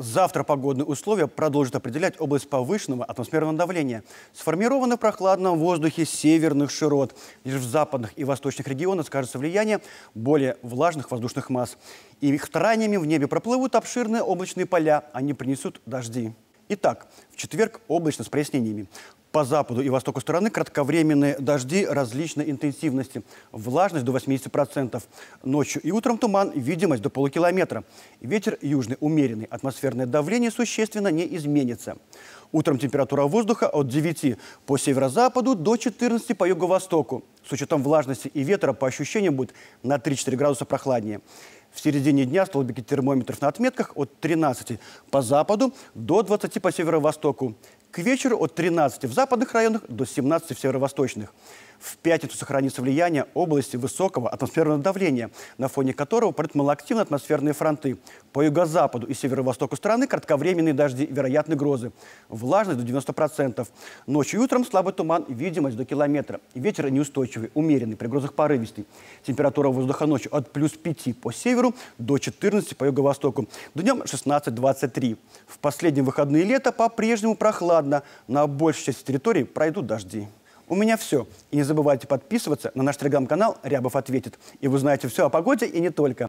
Завтра погодные условия продолжат определять область повышенного атмосферного давления. Сформировано в прохладном воздухе северных широт. Лишь в западных и восточных регионах скажется влияние более влажных воздушных масс. И их тараниями в небе проплывут обширные облачные поля. Они принесут дожди. Итак, в четверг облачно с прояснениями. По западу и востоку страны кратковременные дожди различной интенсивности. Влажность до 80%. Ночью и утром туман, видимость до полукилометра. Ветер южный умеренный. Атмосферное давление существенно не изменится. Утром температура воздуха от 9 по северо-западу до 14 по юго-востоку. С учетом влажности и ветра по ощущениям будет на 3-4 градуса прохладнее. В середине дня столбики термометров на отметках от 13 по западу до 20 по северо-востоку. К вечеру от 13 в западных районах до 17 в северо-восточных. В пятницу сохранится влияние области высокого атмосферного давления, на фоне которого пройдут малоактивные атмосферные фронты. По юго-западу и северо-востоку страны кратковременные дожди, вероятны грозы. Влажность до 90%. Ночью и утром слабый туман, видимость до километра. Ветер неустойчивый, умеренный, при грозах порывистый. Температура воздуха ночью от плюс 5 по северу до 14 по юго-востоку. Днем 16-23. В последние выходные лета по-прежнему прохладно. На большей части территории пройдут дожди. У меня все. И не забывайте подписываться на наш телеграм-канал «Рябов ответит». И вы узнаете все о погоде и не только.